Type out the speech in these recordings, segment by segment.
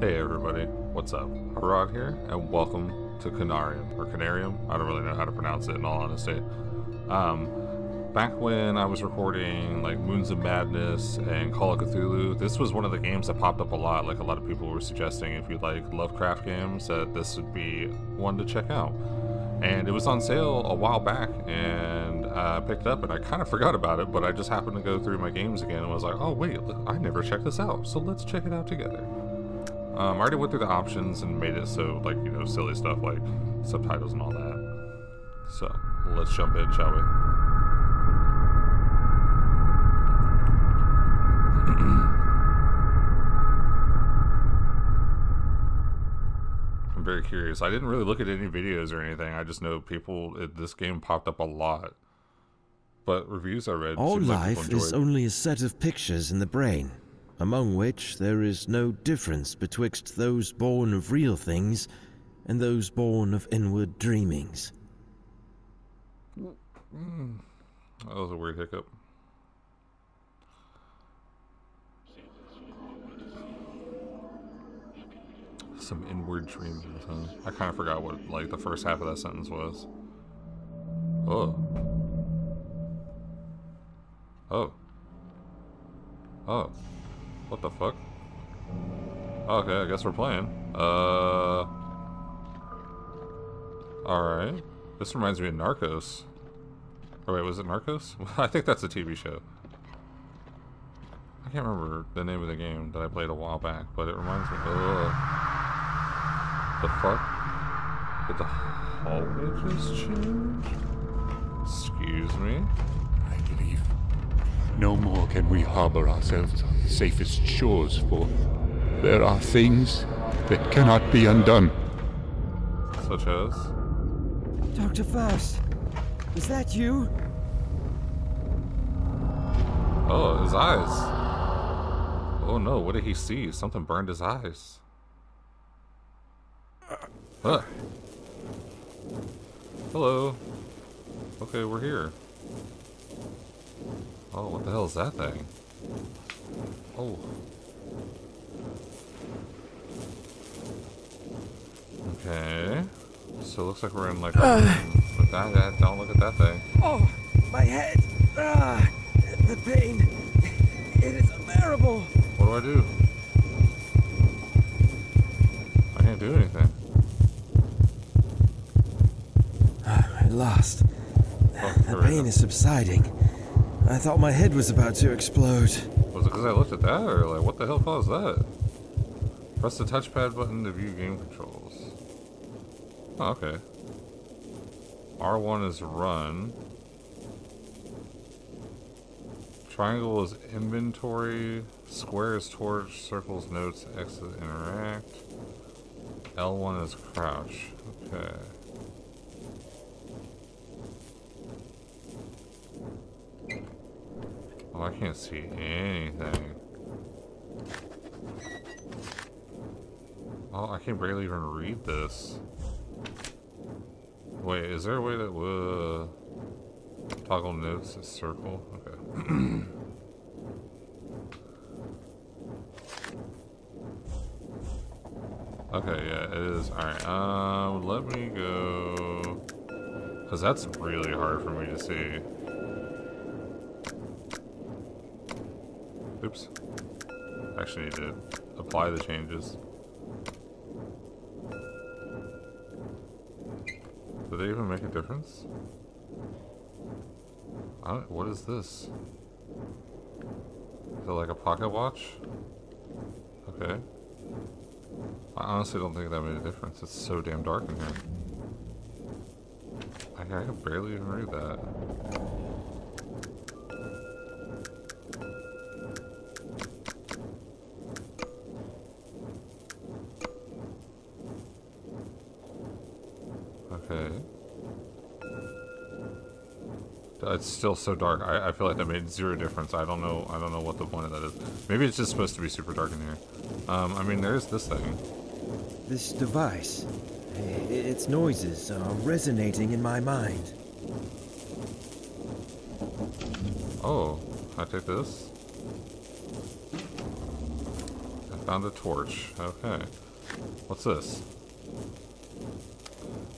Hey everybody, what's up? Horaud here, and welcome to Canarium, or Canarium, I don't really know how to pronounce it in all honesty. Um, back when I was recording like Moons of Madness and Call of Cthulhu, this was one of the games that popped up a lot, like a lot of people were suggesting if you like Lovecraft games, that this would be one to check out. And it was on sale a while back, and I uh, picked it up, and I kind of forgot about it, but I just happened to go through my games again and was like, oh wait, I never checked this out, so let's check it out together. Um, I already went through the options and made it so, like, you know, silly stuff like subtitles and all that. So, let's jump in, shall we? I'm very curious. I didn't really look at any videos or anything. I just know people, it, this game popped up a lot. But reviews I read. All life like is only a set of pictures in the brain among which there is no difference betwixt those born of real things and those born of inward dreamings. Mm. That was a weird hiccup. Some inward dreamings, huh? I kind of forgot what, like, the first half of that sentence was. Oh. Oh. Oh. What the fuck? Okay, I guess we're playing. Uh... Alright. This reminds me of Narcos. Oh wait, was it Narcos? I think that's a TV show. I can't remember the name of the game that I played a while back, but it reminds me... Ugh. The fuck? Did the hallway just change? Excuse me? I believe no more can we harbor ourselves on the safest shores, for there are things that cannot be undone. Such as? Dr. Faust, is that you? Oh, his eyes. Oh no, what did he see? Something burned his eyes. Huh. Hello. Okay, we're here. Oh, what the hell is that thing? Oh. Okay. So it looks like we're in like. Uh, that, that, don't look at that thing. Oh, my head. Ah, the pain. It is unbearable. What do I do? I can't do anything. At last. Oh, the pain is subsiding. I thought my head was about to explode. Was it because I looked at that, or like, what the hell caused that? Press the touchpad button to view game controls. Oh, okay. R1 is run. Triangle is inventory. Square is torch. Circles notes. X is interact. L1 is crouch. Okay. Oh, I can't see anything. Oh, I can barely even read this. Wait, is there a way that would toggle notes to circle? Okay. okay, yeah, it is. Alright, um, let me go... Because that's really hard for me to see. Oops. Actually need to apply the changes. Do they even make a difference? what is this? Is it like a pocket watch? Okay. I honestly don't think that made a difference. It's so damn dark in here. I, I can barely even read that. It's still so dark. I, I feel like that made zero difference. I don't know. I don't know what the point of that is. Maybe it's just supposed to be super dark in here. Um, I mean, there's this thing. This device. Its noises are resonating in my mind. Oh, I take this. I Found a torch. Okay. What's this?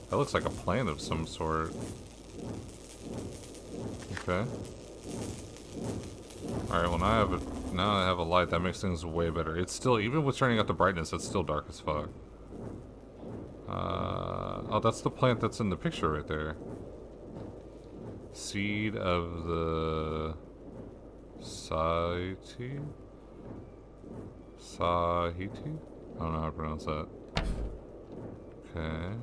That looks like a plant of some sort. Okay. Alright, well now I have a now I have a light that makes things way better. It's still even with turning up the brightness, it's still dark as fuck. Uh, oh, that's the plant that's in the picture right there. Seed of the Sahiti? Sahiti? I don't know how to pronounce that. Okay.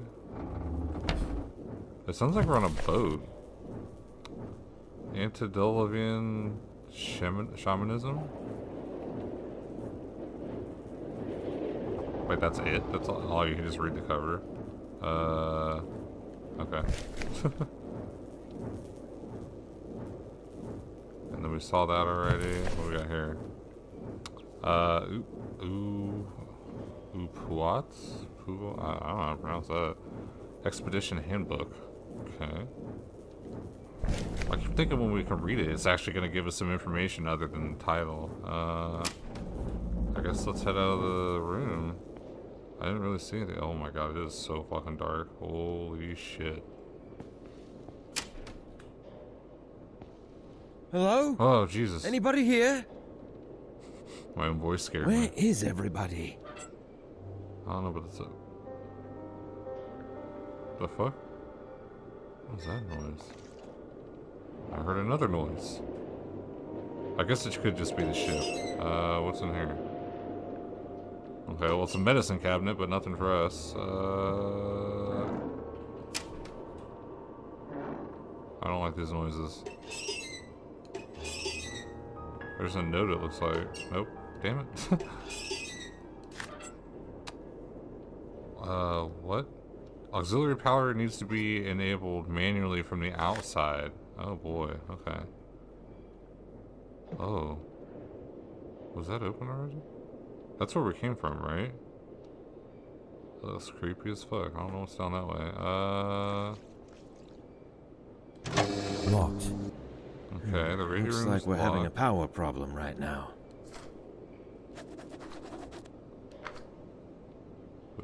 It sounds like we're on a boat. Antediluvian shaman shamanism? Wait, that's it? That's all, you can just read the cover? Uh... Okay. and then we saw that already. What we got here? Uh, ooh, ooh, Upuaut? Pu I, I don't know how to pronounce that. Expedition Handbook. Okay. I keep thinking when we can read it, it's actually going to give us some information other than the title. Uh, I guess let's head out of the room. I didn't really see anything. Oh my god, it is so fucking dark. Holy shit. Hello? Oh, Jesus. Anybody here? My own voice scared Where me. is everybody? I don't know, but it's a... The fuck? What was that noise? I heard another noise. I guess it could just be the ship. Uh, what's in here? Okay, well, it's a medicine cabinet, but nothing for us. Uh... I don't like these noises. There's a note, it looks like. Nope. Damn it. uh, what? Auxiliary power needs to be enabled manually from the outside. Oh boy, okay. Oh. Was that open already? That's where we came from, right? That's creepy as fuck. I don't know what's down that way. Uh. Locked. Okay, the radio Looks room like we're having a power problem right now.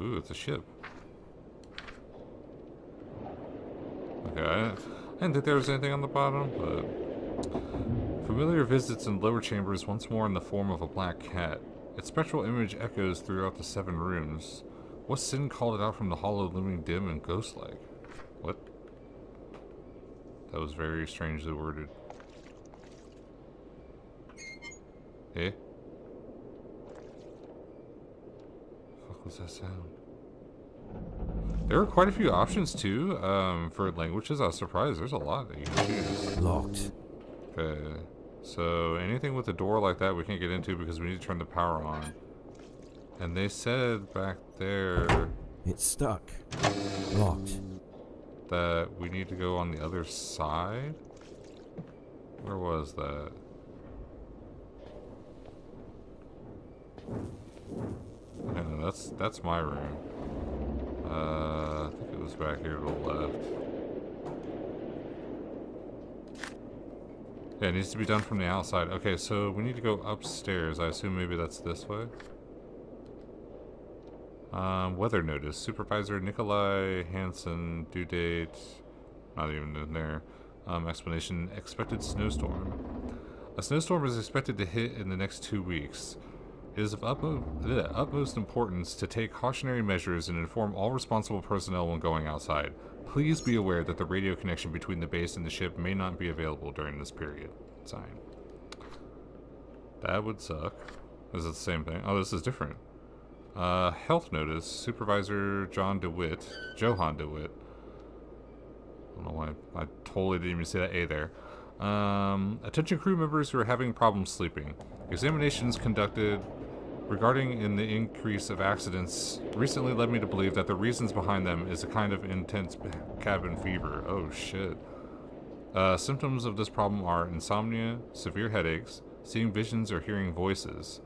Ooh, it's a ship. Okay, I didn't, think there was anything on the bottom, but... Familiar visits in lower chambers once more in the form of a black cat. Its spectral image echoes throughout the seven rooms. What sin called it out from the hollow looming dim and ghost-like? What? That was very strangely worded. Eh? What was that sound? There are quite a few options too um, for languages. I was surprised. There's a lot that you can choose. Locked. Okay, so anything with a door like that we can't get into because we need to turn the power on. And they said back there It's stuck. Locked. that we need to go on the other side. Where was that? I know that's that's my room. Uh, I think it was back here to the left. Yeah, it needs to be done from the outside. Okay, so we need to go upstairs. I assume maybe that's this way. Um, weather notice. Supervisor Nikolai Hansen. Due date. Not even in there. Um, explanation. Expected snowstorm. A snowstorm is expected to hit in the next two weeks. It is of utmost, importance to take cautionary measures and inform all responsible personnel when going outside. Please be aware that the radio connection between the base and the ship may not be available during this period. Sign. That would suck. Is it the same thing? Oh, this is different. Uh, health notice. Supervisor John DeWitt. Johan DeWitt. I don't know why. I totally didn't even see that A there. Um, attention crew members who are having problems sleeping. Examinations conducted regarding in the increase of accidents recently led me to believe that the reasons behind them is a kind of intense cabin fever. Oh shit. Uh, symptoms of this problem are insomnia, severe headaches, seeing visions or hearing voices.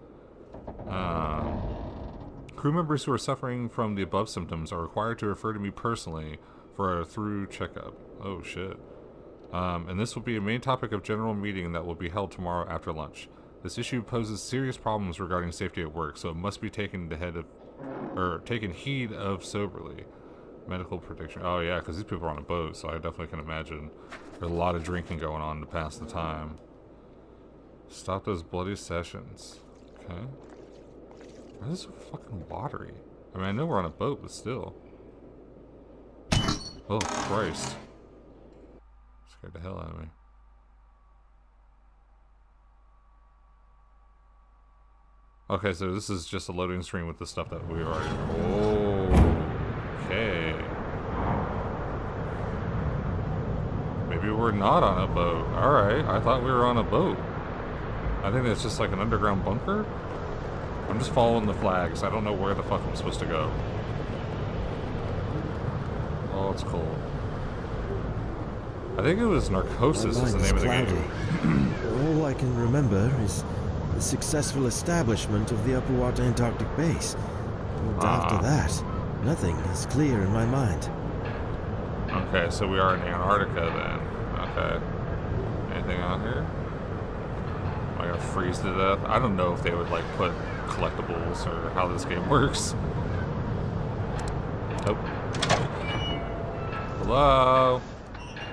Um, crew members who are suffering from the above symptoms are required to refer to me personally for a through checkup. Oh shit. Um, and this will be a main topic of general meeting that will be held tomorrow after lunch. This issue poses serious problems regarding safety at work, so it must be taken to head of, or taken heed of soberly. Medical prediction. Oh yeah, because these people are on a boat, so I definitely can imagine there's a lot of drinking going on to pass the time. Stop those bloody sessions. Okay. Why is this so fucking watery? I mean, I know we're on a boat, but still. Oh, Christ. Scared the hell out of me. Okay, so this is just a loading screen with the stuff that we already... Oh, okay. Maybe we're not on a boat. Alright, I thought we were on a boat. I think that's just like an underground bunker? I'm just following the flags. I don't know where the fuck I'm supposed to go. Oh, it's cool. I think it was Narcosis is the name of the cloudy. game. All I can remember is the successful establishment of the Upperwater Antarctic Base. And Ah. after that, nothing is clear in my mind. Okay, so we are in Antarctica then. Okay. Anything on here? Am I gonna freeze to death? I don't know if they would like put collectibles or how this game works. Nope. Hello?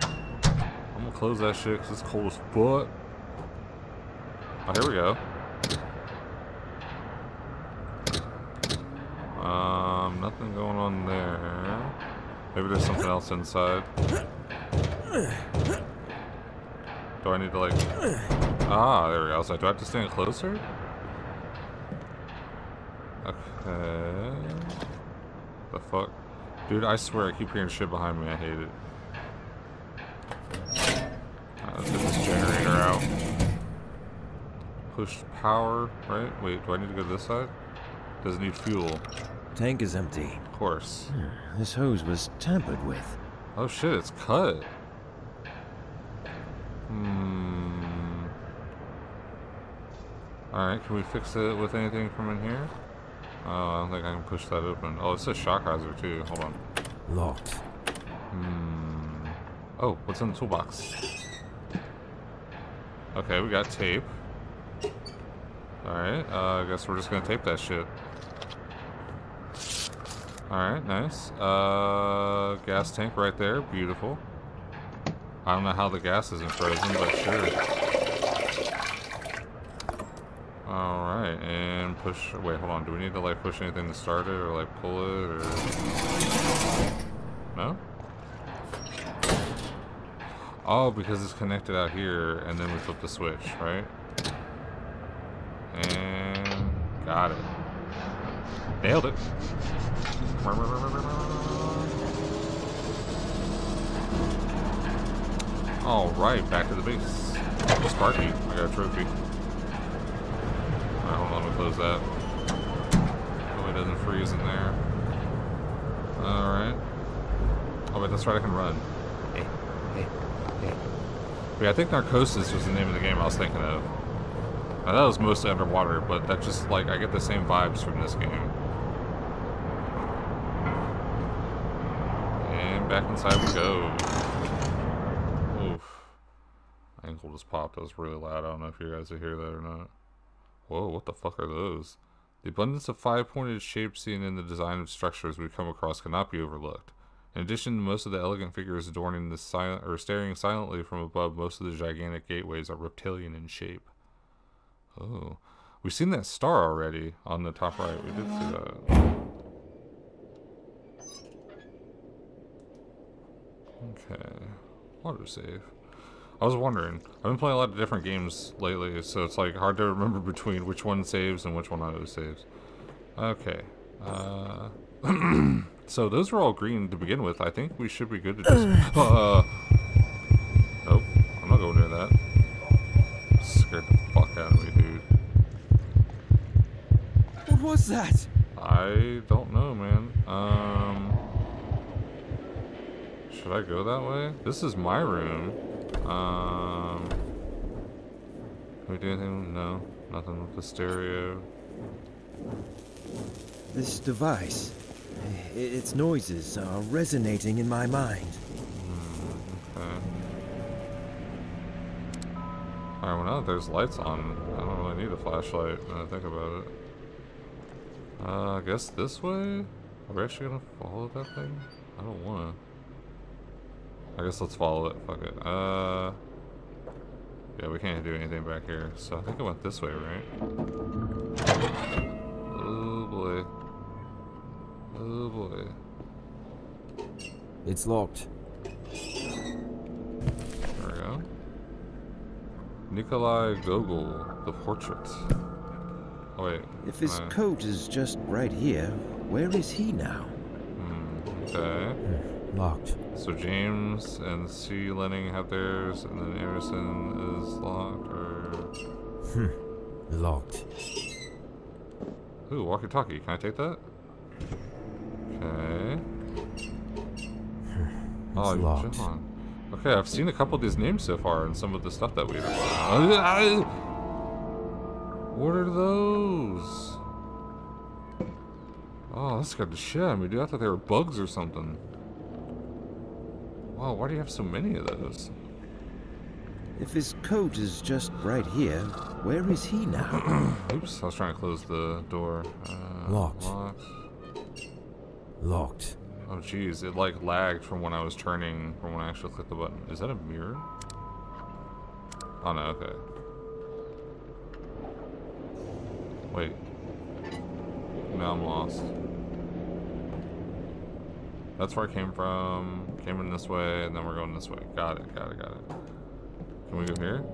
I'm gonna close that shit because it's cold as fuck. Oh, here we go. Um, nothing going on there. Maybe there's something else inside. Do I need to like... Ah, there we go. So do I have to stand closer? Okay. The fuck? Dude, I swear I keep hearing shit behind me. I hate it. Let's get this generator out. Push power, right? Wait, do I need to go this side? Does it need fuel? Tank is empty. Of course. This hose was tampered with. Oh shit, it's cut. Hmm. Alright, can we fix it with anything from in here? Oh, I don't think I can push that open. Oh, it says shock hazard too. Hold on. Locked. Hmm. Oh, what's in the toolbox? Okay, we got tape. Alright, uh, I guess we're just gonna tape that shit. Alright, nice. Uh, gas tank right there. Beautiful. I don't know how the gas isn't frozen, but sure. Alright, and push. Wait, hold on. Do we need to, like, push anything to start it or, like, pull it or. No? Oh, because it's connected out here, and then we flip the switch, right? Got it. Nailed it. All right, back to the base. Sparky, I got a trophy. Alright, hold on, let me close that. Hopefully it doesn't freeze in there. Alright. Oh wait, that's right, I can run. Hey, hey, hey. Yeah, I think Narcosis was the name of the game I was thinking of. Now, that was mostly underwater, but that just, like, I get the same vibes from this game. And back inside we go. Oof. Ankle just popped. That was really loud. I don't know if you guys will hear that or not. Whoa, what the fuck are those? The abundance of five-pointed shapes seen in the design of structures we come across cannot be overlooked. In addition, to most of the elegant figures adorning the silent or staring silently from above most of the gigantic gateways are reptilian in shape. Oh, we've seen that star already on the top right. We did see that. Okay, Auto save. I was wondering. I've been playing a lot of different games lately, so it's like hard to remember between which one saves and which one auto saves. Okay. Uh, so those were all green to begin with. I think we should be good to just. Uh, nope, I'm not going near that. Scared the fuck out of me, dude. What was that? I don't know, man. Um, should I go that way? This is my room. Um, can we do anything? No, nothing with the stereo. This device. Its noises are resonating in my mind. Okay. Alright, well now that there's lights on, I don't really need a flashlight when I think about it. Uh, I guess this way? Are we actually gonna follow that thing? I don't wanna. I guess let's follow it. Fuck it. Uh, yeah, we can't do anything back here. So I think it went this way, right? Oh boy. Oh boy. It's locked. There we go. Nikolai Gogol, the portrait. Oh wait. If his I- coat is just right here, where is he now? Hmm, okay. Hmm, locked. So James and C. Lenning have theirs, and then Emerson is locked, or... Hmm, locked. Ooh, walkie-talkie. Can I take that? Okay. Hmm, oh, locked. John. Okay, I've seen a couple of these names so far, and some of the stuff that we've... What are those? Oh, that scared the shit out of me, dude. I thought they were bugs or something. Wow, why do you have so many of those? If his coat is just right here, where is he now? Oops, I was trying to close the door. Uh, Locked. locked. Locked. Oh jeez, it like lagged from when I was turning from when I actually clicked the button. Is that a mirror? Oh no, okay. Wait. Now I'm lost. That's where I came from. Came in this way, and then we're going this way. Got it, got it, got it. Can we go here?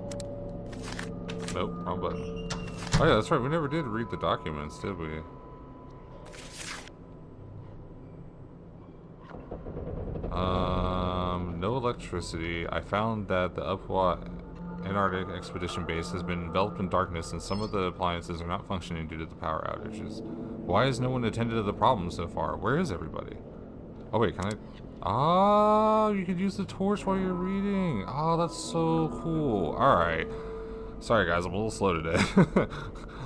Nope, wrong button. Oh yeah, that's right. We never did read the documents, did we? Um, no electricity. I found that the Upwa Antarctic Expedition Base has been enveloped in darkness and some of the appliances are not functioning due to the power outages. Why has no one attended to the problem so far? Where is everybody? Oh wait, can I... Oh, you could use the torch while you're reading. Oh, that's so cool. Alright. Sorry guys, I'm a little slow today.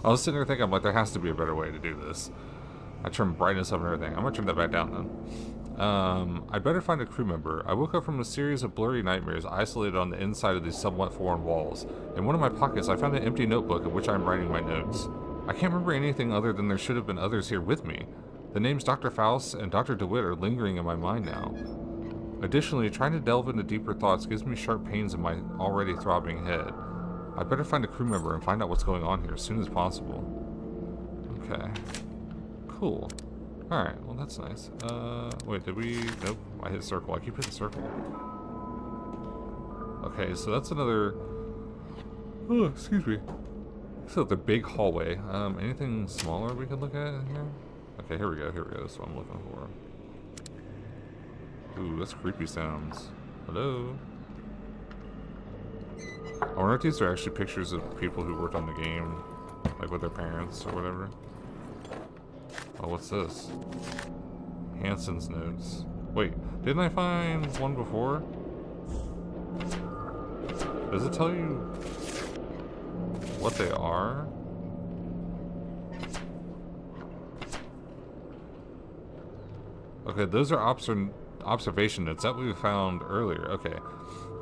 I was sitting there thinking, I'm like, there has to be a better way to do this. I turned brightness up and everything. I'm gonna turn that back down then. Um, I'd better find a crew member. I woke up from a series of blurry nightmares isolated on the inside of these somewhat foreign walls. In one of my pockets, I found an empty notebook in which I'm writing my notes. I can't remember anything other than there should have been others here with me. The names Dr. Faust and Dr. DeWitt are lingering in my mind now. Additionally, trying to delve into deeper thoughts gives me sharp pains in my already throbbing head. I'd better find a crew member and find out what's going on here as soon as possible. Okay. Cool. Alright, well that's nice. Uh, wait, did we... Nope, I hit circle. I keep hitting circle. Okay, so that's another... Oh, excuse me. So the big hallway. Um, anything smaller we could look at here? Okay, here we go, here we go. That's what I'm looking for. Ooh, that's creepy sounds. Hello? I wonder if these are actually pictures of people who worked on the game, like with their parents or whatever. Oh, what's this? Hansen's notes. Wait, didn't I find one before? Does it tell you what they are? Okay, those are obser observation notes that we found earlier. Okay.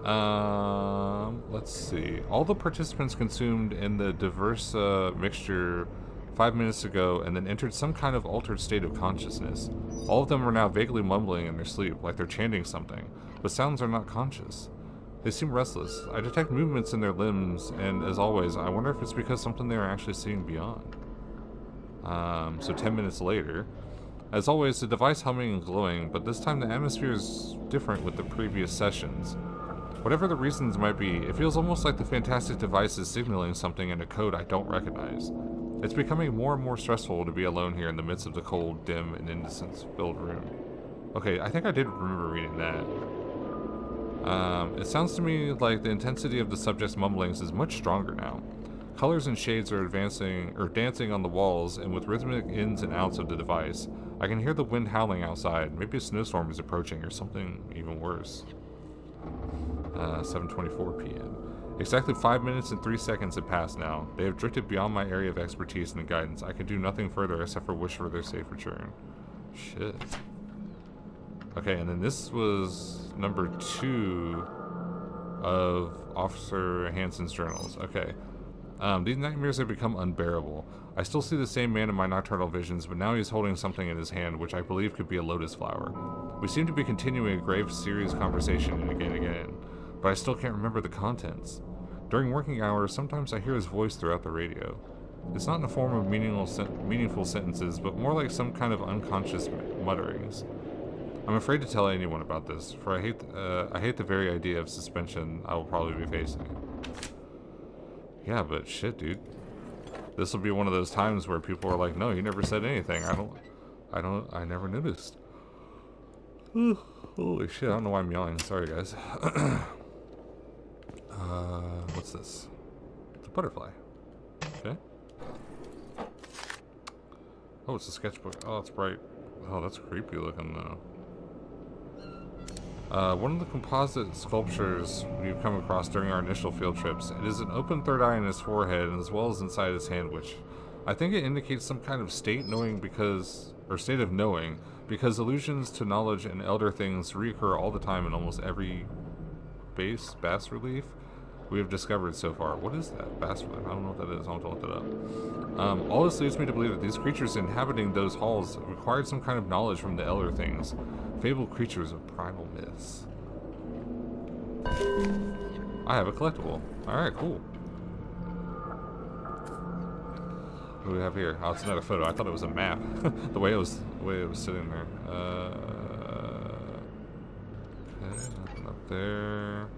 Um, let's see. All the participants consumed in the diverse uh, mixture five minutes ago and then entered some kind of altered state of consciousness. All of them are now vaguely mumbling in their sleep, like they're chanting something, but sounds are not conscious. They seem restless. I detect movements in their limbs, and as always, I wonder if it's because something they are actually seeing beyond. Um, so 10 minutes later. As always, the device humming and glowing, but this time the atmosphere is different with the previous sessions. Whatever the reasons might be, it feels almost like the fantastic device is signaling something in a code I don't recognize. It's becoming more and more stressful to be alone here in the midst of the cold, dim, and innocence-filled room. Okay, I think I did remember reading that. Um, it sounds to me like the intensity of the subject's mumblings is much stronger now. Colors and shades are advancing or dancing on the walls, and with rhythmic ins and outs of the device, I can hear the wind howling outside. Maybe a snowstorm is approaching, or something even worse. Uh, 7:24 p.m. Exactly five minutes and three seconds have passed now. They have drifted beyond my area of expertise and guidance. I can do nothing further except for wish for their safe return. Shit. Okay, and then this was number two of Officer Hansen's journals. Okay. Um, these nightmares have become unbearable. I still see the same man in my nocturnal visions, but now he's holding something in his hand which I believe could be a lotus flower. We seem to be continuing a grave, serious conversation again and again, but I still can't remember the contents. During working hours, sometimes I hear his voice throughout the radio. It's not in the form of meaningful, sen- meaningful sentences, but more like some kind of unconscious mutterings. I'm afraid to tell anyone about this, for I hate uh, I hate the very idea of suspension I will probably be facing. Yeah, but shit, dude. This will be one of those times where people are like, "No, you never said anything. I don't, I don't, I never noticed." Holy shit! I don't know why I'm yelling. Sorry, guys. uh, what's this? It's a butterfly. Okay. Oh, it's a sketchbook. Oh, it's bright. Oh, that's creepy looking though. Uh, one of the composite sculptures we've come across during our initial field trips. It is an open third eye in his forehead as well as inside his hand, which I think it indicates some kind of state knowing because, or state of knowing, because allusions to knowledge and elder things reoccur all the time in almost every base bas relief we have discovered so far. What is that? Bas relief? I don't know what that is. I'll have to look it up. Um, all this leads me to believe that these creatures inhabiting those halls required some kind of knowledge from the elder things fabled creatures of primal myths. I have a collectible. Alright, cool. What do we have here? Oh, it's not a photo. I thought it was a map. the way it was the way it was sitting there. Uh, okay, nothing up there.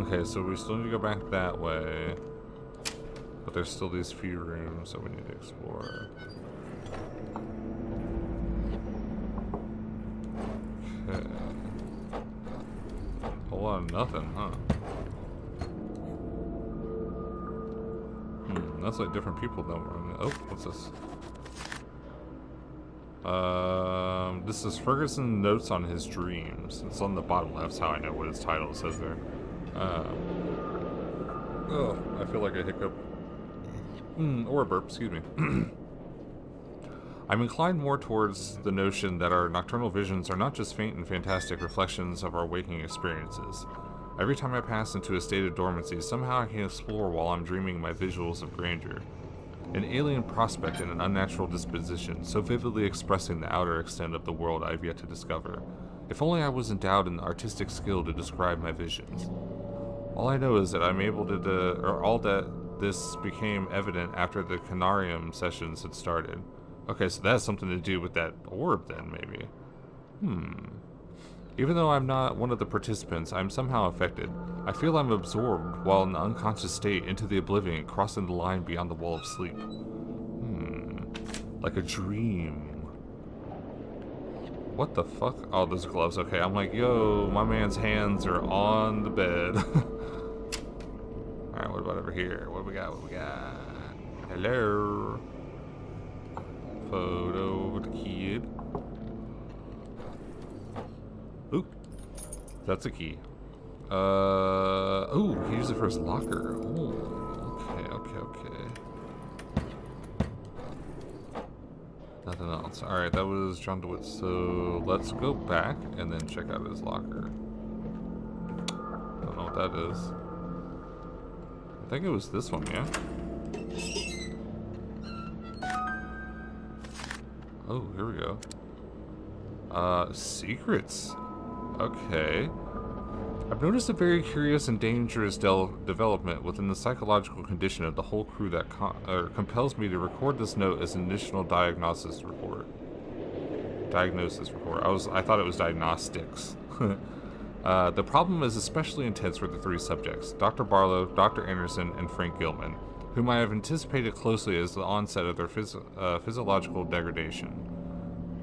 Okay, so we still need to go back that way. But there's still these few rooms that we need to explore. Okay. Whole lot of nothing, huh? Hmm, that's like different people though. Oh, what's this? Um, this is Ferguson notes on his dreams. It's on the bottom left. How I know what his title says there. Um, oh, I feel like a hiccup. Mm, or a burp, excuse me. I'm inclined more towards the notion that our nocturnal visions are not just faint and fantastic reflections of our waking experiences. Every time I pass into a state of dormancy, somehow I can explore while I'm dreaming my visuals of grandeur. An alien prospect and an unnatural disposition, so vividly expressing the outer extent of the world I have yet to discover. If only I was endowed in artistic skill to describe my visions. All I know is that I'm able to, de- or all that this became evident after the Conarium sessions had started. Okay, so that has something to do with that orb then, maybe. Hmm. Even though I'm not one of the participants, I'm somehow affected. I feel I'm absorbed while in an unconscious state into the oblivion, crossing the line beyond the wall of sleep. Hmm. Like a dream. What the fuck? Oh, those gloves. Okay, I'm like, yo, my man's hands are on the bed. Alright, what about over here? What do we got? What do we got? Hello? Photo of the kid. Ooh. That's a key. Uh, ooh, he used it for his locker. Ooh, okay, okay, okay. Nothing else. Alright, that was John DeWitt. So let's go back and then check out his locker. I don't know what that is. I think it was this one, yeah? Oh, here we go. Uh, secrets. Okay. I've noticed a very curious and dangerous development within the psychological condition of the whole crew that compels me to record this note as an initial diagnosis report. Diagnosis report. I was I thought it was diagnostics. uh, the problem is especially intense for the three subjects: Dr. Barlow, Dr. Anderson, and Frank Gilman, whom I have anticipated closely as the onset of their phys uh, physiological degradation.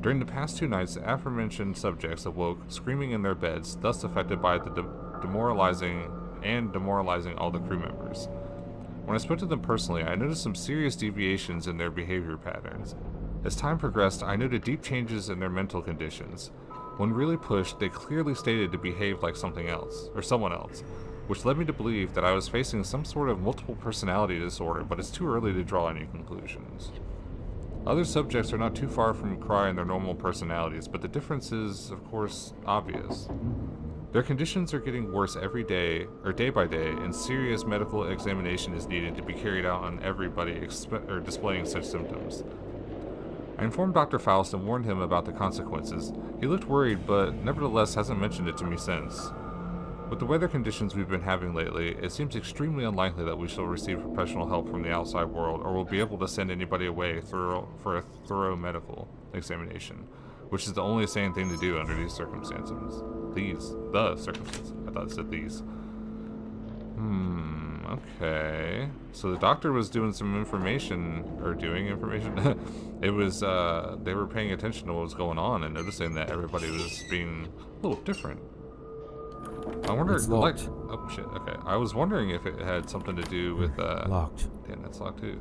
During the past two nights, the aforementioned subjects awoke, screaming in their beds, thus affected by the de demoralizing and demoralizing all the crew members. When I spoke to them personally, I noticed some serious deviations in their behavior patterns. As time progressed, I noted deep changes in their mental conditions. When really pushed, they clearly stated to behave like something else, or someone else, which led me to believe that I was facing some sort of multiple personality disorder, but it's too early to draw any conclusions. Other subjects are not too far from Cry in their normal personalities, but the difference is, of course, obvious. Their conditions are getting worse every day, or day by day, and serious medical examination is needed to be carried out on everybody expe- or displaying such symptoms. I informed Dr. Faust and warned him about the consequences. He looked worried, but nevertheless hasn't mentioned it to me since. With the weather conditions we've been having lately, it seems extremely unlikely that we shall receive professional help from the outside world or will be able to send anybody away for a thorough medical examination, which is the only sane thing to do under these circumstances. These, the circumstances. I thought it said these. Hmm, okay. So the doctor was doing some information, or doing information. it was, uh, they were paying attention to what was going on and noticing that everybody was being a little different. I wonder, It's like, oh shit, okay. I was wondering if it had something to do with, uh, Locked. damn, that's locked too.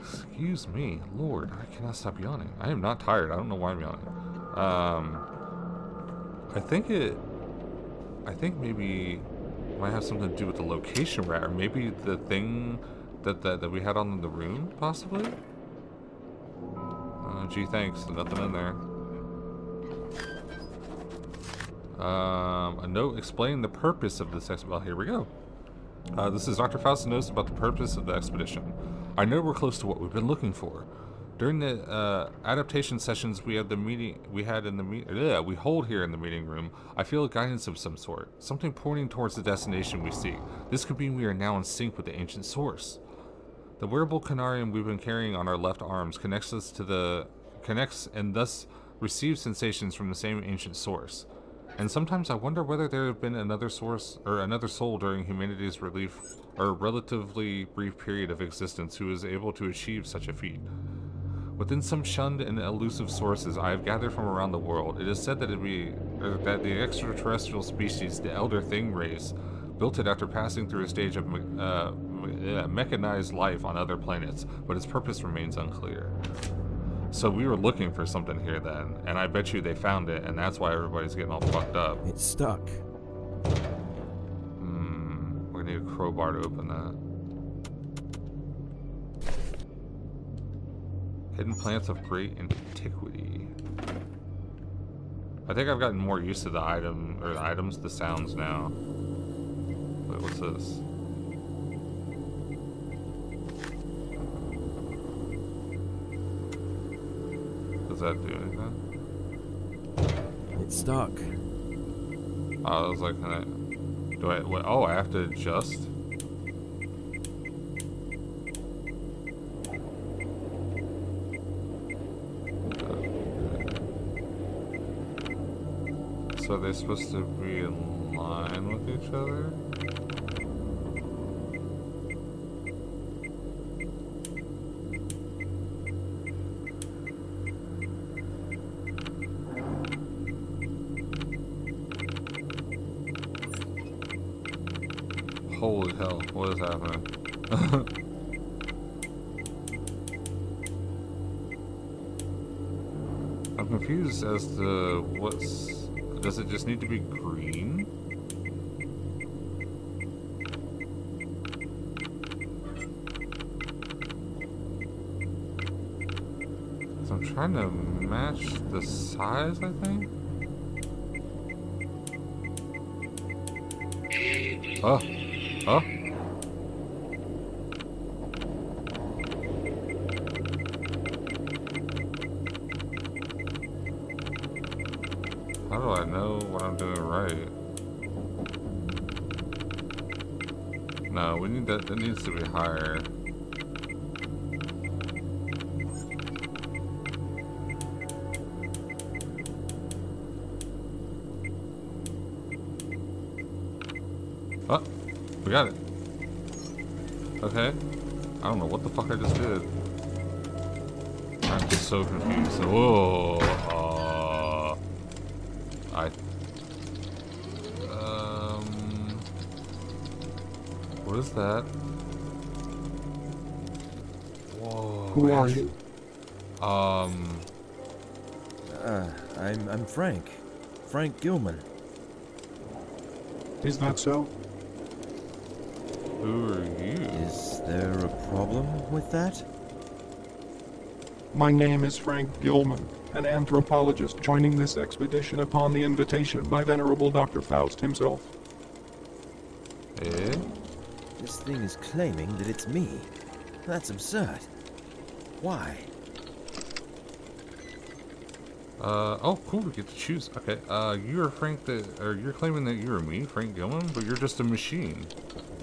Excuse me, Lord, I cannot stop yawning. I am not tired. I don't know why I'm yawning. Um, I think it. I think maybe might have something to do with the location rat, or maybe the thing that that, that we had on the room, possibly. Uh, gee, thanks. Nothing in there. Um, a note explaining the purpose of this expedition. Well, here we go. Uh, this is Dr. Faust notes about the purpose of the expedition. I know we're close to what we've been looking for. During the uh, adaptation sessions we had the meeting we had in the meet yeah, we hold here in the meeting room, I feel a guidance of some sort, something pointing towards the destination we seek. This could mean we are now in sync with the ancient source. The wearable conarium we've been carrying on our left arms connects us to the connects and thus receives sensations from the same ancient source. And sometimes I wonder whether there have been another source or another soul during humanity's relief or relatively brief period of existence who is able to achieve such a feat. Within some shunned and elusive sources I have gathered from around the world, it is said that be or that the extraterrestrial species, the Elder Thing race, built it after passing through a stage of me- uh, me- uh, mechanized life on other planets, but its purpose remains unclear. So we were looking for something here then, and I bet you they found it, and that's why everybody's getting all fucked up. It's stuck. Hmm, we're gonna need a crowbar to open that. Hidden plants of great antiquity. I think I've gotten more used to the item or the items, the sounds now. Wait, what's this? Does that do anything? It's stuck. Oh, I was like, can I, do I, what, oh, I have to adjust? So they're supposed to be in line with each other? Holy hell, what is happening? I'm confused as to. Need to be green? So I'm trying to match the size, I think. Oh. How do I know what I'm doing right? No, we need that. That needs to be higher. Oh, we got it. Okay. I don't know what the fuck I just did. I'm just so confused. Whoa. That? Whoa. Who are you? Um. Uh, I'm, I'm Frank. Frank Gilman. Is that so? Who are you? Is there a problem with that? My name is Frank Gilman, an anthropologist joining this expedition upon the invitation by Venerable Dr. Faust himself. Eh? This thing is claiming that it's me. That's absurd. Why? Uh, oh, cool, we get to choose. Okay, uh, you're Frank that, or you're claiming that you're me, Frank Gilman, but you're just a machine.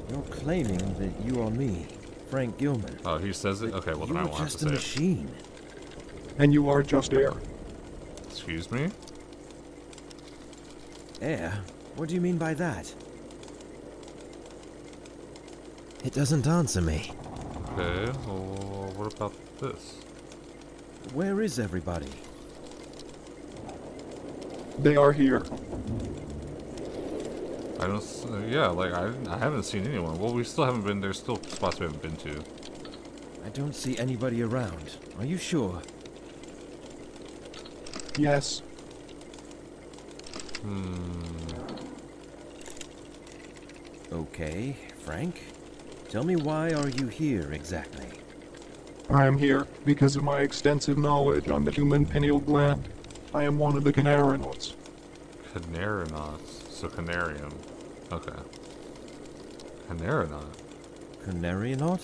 You're claiming that you are me, Frank Gilman. Oh, he says it? Okay, well then I You're won't have to just say a it. machine. And you are just air. Excuse me? Air? What do you mean by that? It doesn't answer me. Okay, well, what about this? Where is everybody? They are here. I don't, uh, yeah, like, I, I haven't seen anyone. Well, we still haven't been, there's still spots we haven't been to. I don't see anybody around. Are you sure? Yes, Hmm. Okay, Frank. Tell me why are you here exactly? I am here because of my extensive knowledge on the human pineal gland. I am one of the Canarinauts. Canarinauts. So, Conarium. Okay. Canarinaut. Canarionaut?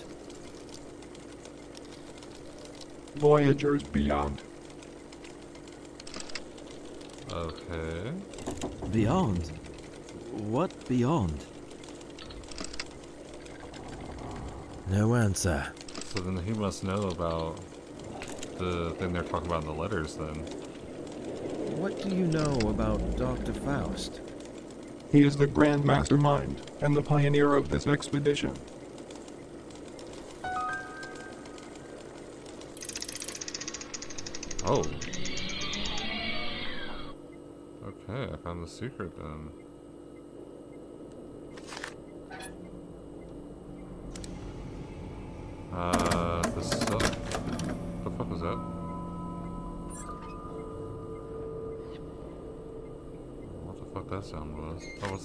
Voyagers beyond. Okay. Beyond? What beyond? No answer. So then he must know about the thing they're talking about in the letters then. What do you know about Dr. Faust? He is the grand mastermind and the pioneer of this expedition. Oh. Okay, I found the secret then.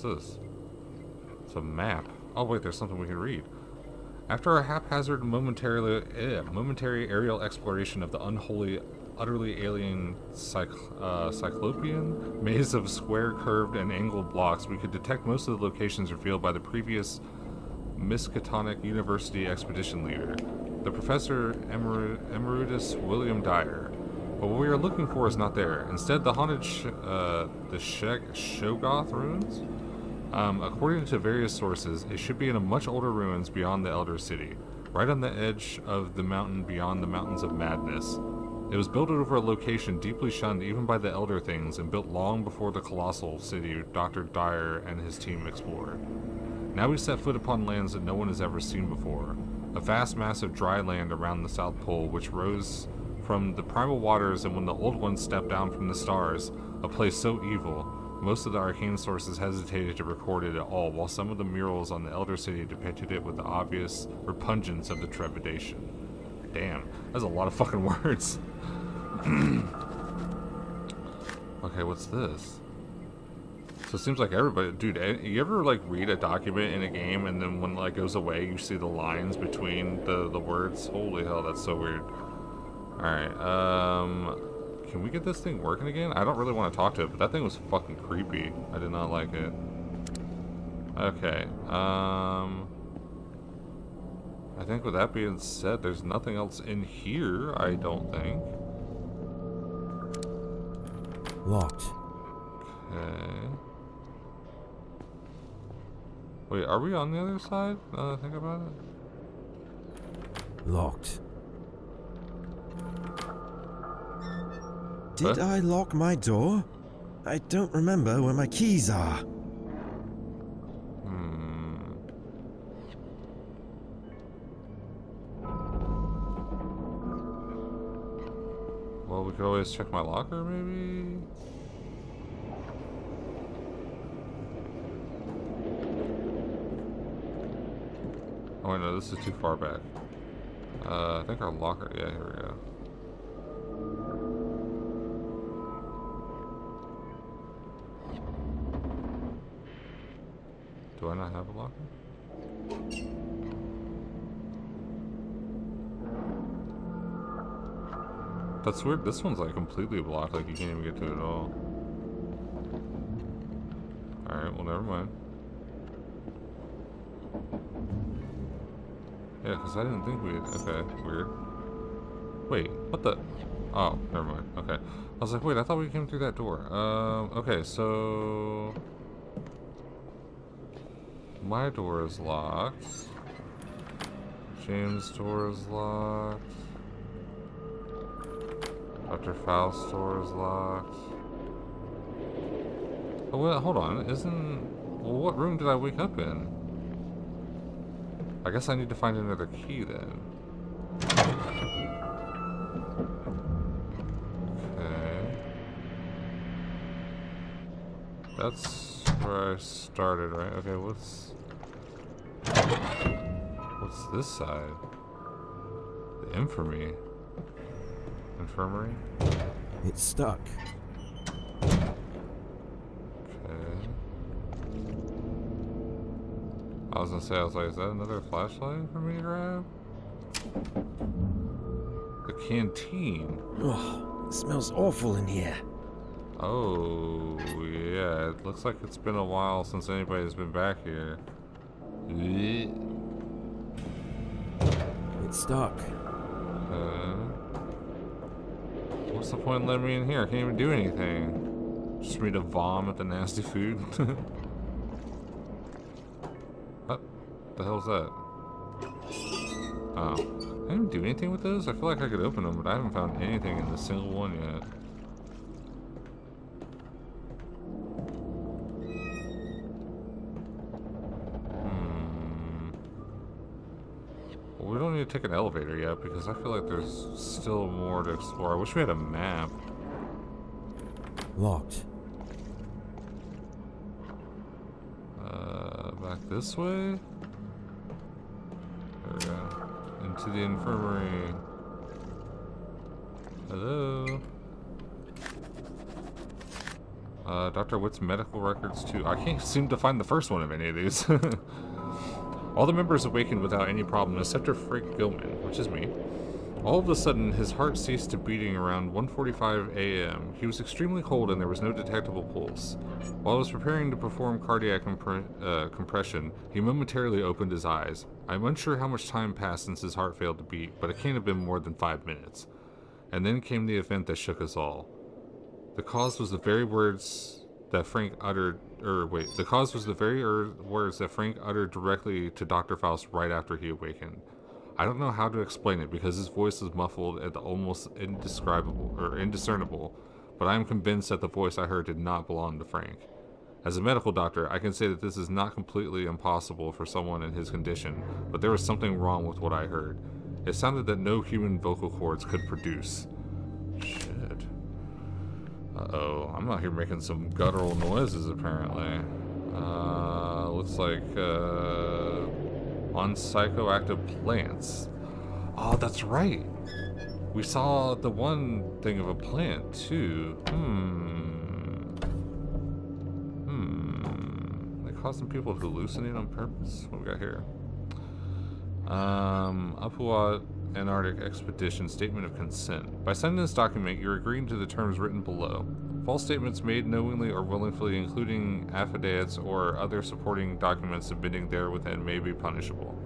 This? It's a map. Oh wait, there's something we can read. After a haphazard, momentarily, eh, momentary aerial exploration of the unholy, utterly alien cyc- uh, cyclopean maze of square, curved, and angled blocks, we could detect most of the locations revealed by the previous Miskatonic University expedition leader, the Professor Emer- Emeritus William Dyer. But what we are looking for is not there. Instead, the haunted, uh, the Sheg- Shoggoth ruins. Um, according to various sources, it should be in a much older ruins beyond the Elder City, right on the edge of the mountain beyond the Mountains of Madness. It was built over a location deeply shunned even by the Elder Things and built long before the colossal city Dr. Dyer and his team explored. Now we set foot upon lands that no one has ever seen before. A vast mass of dry land around the South Pole, which rose from the primal waters and when the Old Ones stepped down from the stars, a place so evil, most of the arcane sources hesitated to record it at all, while some of the murals on the Elder City depicted it with the obvious repugnance of the trepidation. Damn, that's a lot of fucking words. okay, what's this? So it seems like everybody, dude. eh, You ever like read a document in a game and then when like goes away, you see the lines between the the words? Holy hell, that's so weird. All right, um, can we get this thing working again? I don't really want to talk to it, but that thing was fucking creepy. I did not like it. Okay, um, I think with that being said, there's nothing else in here. I don't think. Locked. Okay. Wait, are we on the other side? Now that I think about it. Locked. Did Huh? I lock my door? I don't remember where my keys are. Hmm. Well, we could always check my locker, maybe. Oh no, this is too far back. Uh, I think our locker. Yeah, here we go. Do I not have a locker? That's weird. This one's like completely blocked, like you can't even get to it at all. Alright, well, never mind. Yeah, because I didn't think we Okay, weird. Wait, what the? Oh, never mind. Okay. I was like, wait, I thought we came through that door. Um, okay, so... My door is locked. James' door is locked. Dr. Faust's door is locked. Oh, hold on. Isn't... Well, what room did I wake up in? I guess I need to find another key then. Okay. That's where I started, right? Okay, what's... What's this side? The infirmary. Infirmary? It's stuck. Okay. I was gonna say, I was like, is that another flashlight for me to grab? The canteen. Oh, it smells awful in here. Oh, yeah. It looks like it's been a while since anybody's been back here. Stuck. Uh, what's the point in letting me in here? I can't even do anything. Just for me to vomit at the nasty food. what the hell's that? Oh. I didn't do anything with those? I feel like I could open them, but I haven't found anything in the single one yet. Take an elevator yet because I feel like there's still more to explore. I wish we had a map. Locked. Uh, back this way? There we go. Into the infirmary. Hello? Uh, Dr. Witt's medical records too. I can't seem to find the first one of any of these. All the members awakened without any problem except for Frank Gilman, which is me. All of a sudden, his heart ceased to beating around 1.45 a.m. He was extremely cold and there was no detectable pulse. While I was preparing to perform cardiac compre uh, compression, he momentarily opened his eyes. I'm unsure how much time passed since his heart failed to beat, but it can't have been more than five minutes. And then came the event that shook us all. The cause was the very words that Frank uttered, or wait, the cause was the very er words that Frank uttered directly to Dr. Faust right after he awakened. I don't know how to explain it because his voice was muffled and almost indescribable or indiscernible, but I am convinced that the voice I heard did not belong to Frank. As a medical doctor, I can say that this is not completely impossible for someone in his condition, but there was something wrong with what I heard. It sounded that no human vocal cords could produce. Shit. Uh-oh, I'm out here making some guttural noises apparently. Uh, looks like, uh, on psychoactive plants. Oh, that's right. We saw the one thing of a plant too. Hmm. Hmm. They causing people to hallucinate on purpose? What we got here? Um, Upua Antarctic Expedition Statement of Consent. By signing this document, you're agreeing to the terms written below. False statements made knowingly or willingly, including affidavits or other supporting documents submitting therewithin, may be punishable.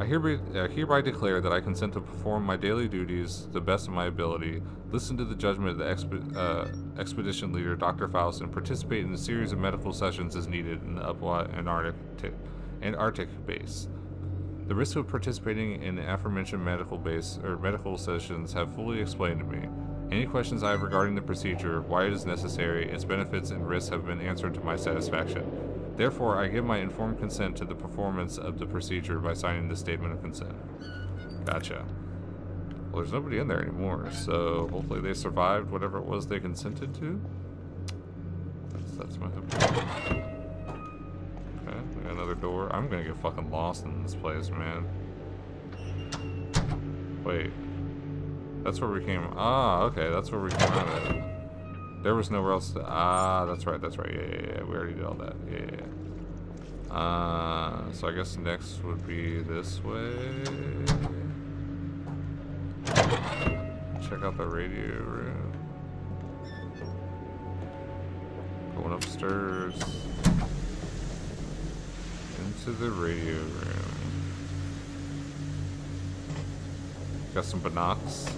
I hereby, uh, hereby declare that I consent to perform my daily duties to the best of my ability, listen to the judgment of the uh, expedition leader, Dr. Faust, and participate in a series of medical sessions as needed in the Upuaut Antarctic, Antarctic base. The risks of participating in the aforementioned medical base or medical sessions have fully explained to me. Any questions I have regarding the procedure, why it is necessary, its benefits and risks have been answered to my satisfaction. Therefore, I give my informed consent to the performance of the procedure by signing the statement of consent. Gotcha. Well, there's nobody in there anymore, so hopefully they survived whatever it was they consented to. That's, that's my hope. Another door. I'm gonna get fucking lost in this place, man. Wait. That's where we came. Ah, okay, that's where we came out of. There was nowhere else to. Ah, that's right, that's right. Yeah, yeah, yeah. We already did all that. Yeah, yeah. yeah. Uh, so I guess next would be this way. check out the radio room. Going upstairs. Into the radio room. Got some binocs.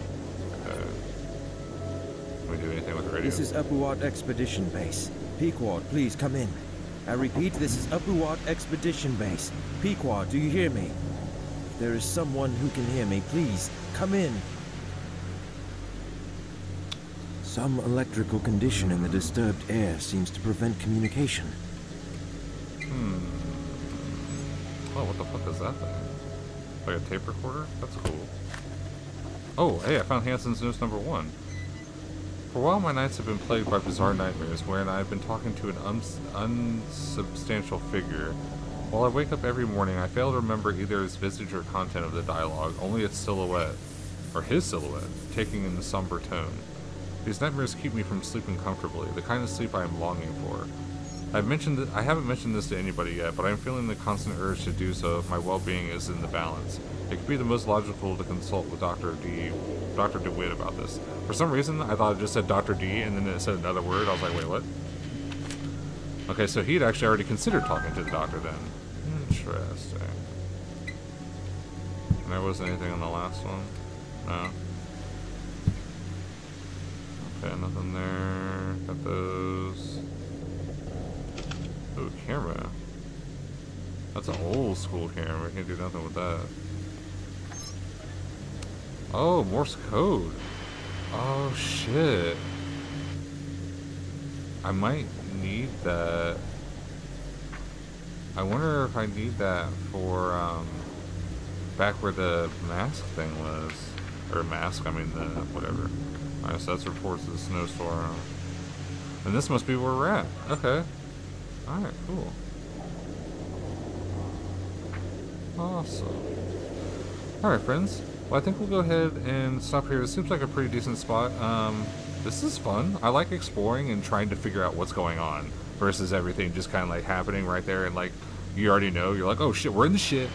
Okay. Uh, can we do anything with the radio? This is Upuaut Expedition Base. Pequod, please come in. I repeat, this is Upuaut Expedition Base. Pequod, do you hear me? If there is someone who can hear me, please, come in. Some electrical condition in the disturbed air seems to prevent communication. What is that thing? Like a tape recorder? That's cool. Oh, hey, I found Hansen's notes number one. For a while, my nights have been plagued by bizarre nightmares wherein I have been talking to an uns unsubstantial figure. While I wake up every morning, I fail to remember either his visage or content of the dialogue, only its silhouette, or his silhouette, taking in the somber tone. These nightmares keep me from sleeping comfortably, the kind of sleep I am longing for. I've mentioned th- I haven't mentioned this to anybody yet, but I'm feeling the constant urge to do so if my well-being is in the balance. It could be the most logical to consult with Dr. D, Dr. DeWitt about this. For some reason, I thought it just said Dr. D, and then it said another word. I was like, wait, what? Okay, so he'd actually already considered talking to the doctor then. Interesting. There wasn't anything on the last one? No. Okay, nothing there. Got those. Ooh, camera. That's an old school camera. Can't do nothing with that. Oh, Morse code. Oh, shit. I might need that. I wonder if I need that for, um, back where the mask thing was. Or mask, I mean the, whatever. Alright, so that's reports of the snowstorm. And this must be where we're at. Okay. Alright, cool. Awesome. Alright, friends. Well, I think we'll go ahead and stop here. It seems like a pretty decent spot. Um, this is fun. I like exploring and trying to figure out what's going on versus everything just kind of like happening right there and like you already know. You're like, oh shit, we're in the shit.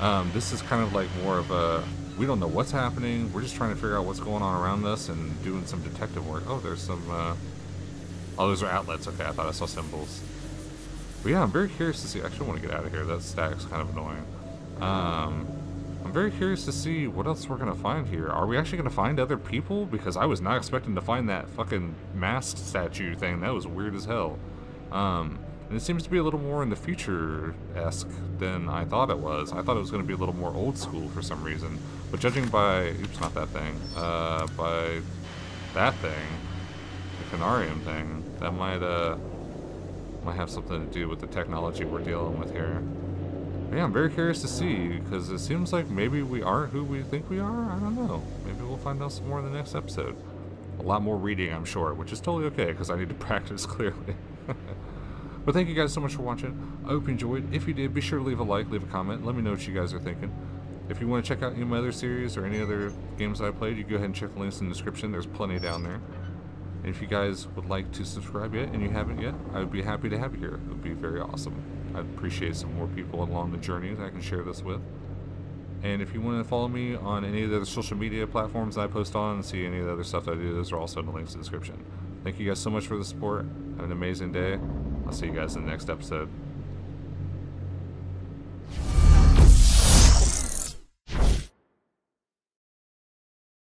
Um, this is kind of like more of a we don't know what's happening. We're just trying to figure out what's going on around us and doing some detective work. Oh, there's some. Uh, oh, those are outlets. Okay, I thought I saw symbols. But yeah, I'm very curious to see. I actually want to get out of here. That stack's kind of annoying. Um, I'm very curious to see what else we're gonna find here. Are we actually gonna find other people? Because I was not expecting to find that fucking mask statue thing. That was weird as hell. Um, and it seems to be a little more in the future-esque than I thought it was. I thought it was gonna be a little more old school for some reason. But judging by, oops, not that thing, uh, by that thing, the Conarium thing, that might, uh, might have something to do with the technology we're dealing with here. Yeah, I'm very curious to see, because it seems like maybe we aren't who we think we are. I don't know. Maybe we'll find out some more in the next episode. A lot more reading, I'm sure, which is totally okay, because I need to practice clearly. but thank you guys so much for watching. I hope you enjoyed. If you did, be sure to leave a like, leave a comment, let me know what you guys are thinking. If you want to check out any of my other series or any other games I played, you go ahead and check the links in the description. There's plenty down there. And if you guys would like to subscribe yet and you haven't yet, I would be happy to have you here. It would be very awesome. I'd appreciate some more people along the journey that I can share this with. And if you want to follow me on any of the other social media platforms I post on and see any of the other stuff that I do, those are also in the links in the description. Thank you guys so much for the support. Have an amazing day. I'll see you guys in the next episode.